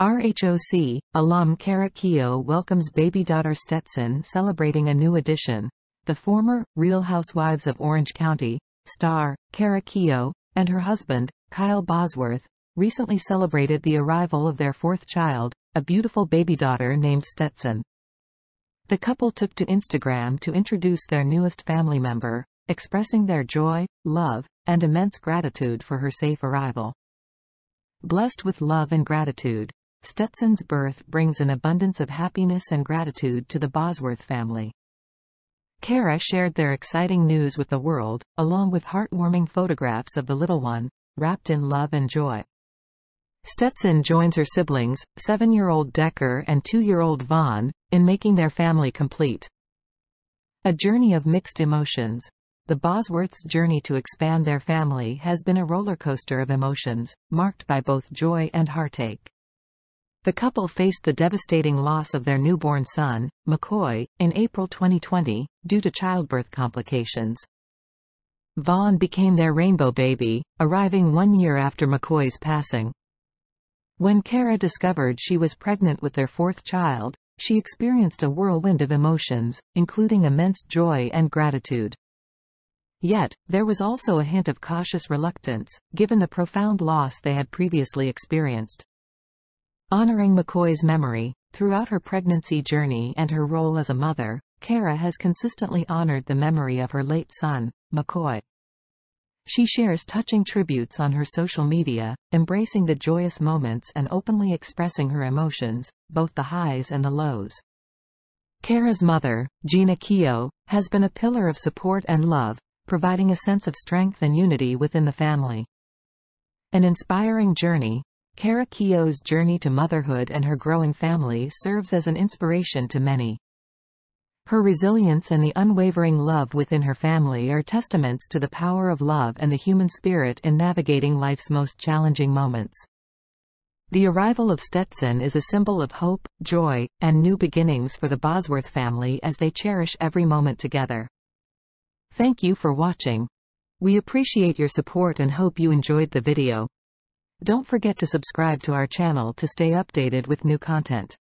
RHOC, alum Kara Keough welcomes baby daughter Stetson celebrating a new addition. The former, Real Housewives of Orange County, star, Kara Keough, and her husband, Kyle Bosworth, recently celebrated the arrival of their fourth child, a beautiful baby daughter named Stetson. The couple took to Instagram to introduce their newest family member, expressing their joy, love, and immense gratitude for her safe arrival. Blessed with love and gratitude, Stetson's birth brings an abundance of happiness and gratitude to the Bosworth family. Kara shared their exciting news with the world, along with heartwarming photographs of the little one, wrapped in love and joy. Stetson joins her siblings, seven-year-old Decker and two-year-old Vaughn, in making their family complete. A journey of mixed emotions. The Bosworths' journey to expand their family has been a roller coaster of emotions, marked by both joy and heartache. The couple faced the devastating loss of their newborn son, McCoy, in April 2020, due to childbirth complications. Vaughn became their rainbow baby, arriving one year after McCoy's passing. When Kara discovered she was pregnant with their fourth child, she experienced a whirlwind of emotions, including immense joy and gratitude. Yet, there was also a hint of cautious reluctance, given the profound loss they had previously experienced. Honoring McCoy's memory, throughout her pregnancy journey and her role as a mother, Kara has consistently honored the memory of her late son, McCoy. She shares touching tributes on her social media, embracing the joyous moments and openly expressing her emotions, both the highs and the lows. Kara's mother, Jeana Keough, has been a pillar of support and love, providing a sense of strength and unity within the family. An inspiring journey, Kara Keough's journey to motherhood and her growing family serves as an inspiration to many. Her resilience and the unwavering love within her family are testaments to the power of love and the human spirit in navigating life's most challenging moments. The arrival of Stetson is a symbol of hope, joy, and new beginnings for the Bosworth family as they cherish every moment together. Thank you for watching. We appreciate your support and hope you enjoyed the video. Don't forget to subscribe to our channel to stay updated with new content.